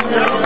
Hallelujah.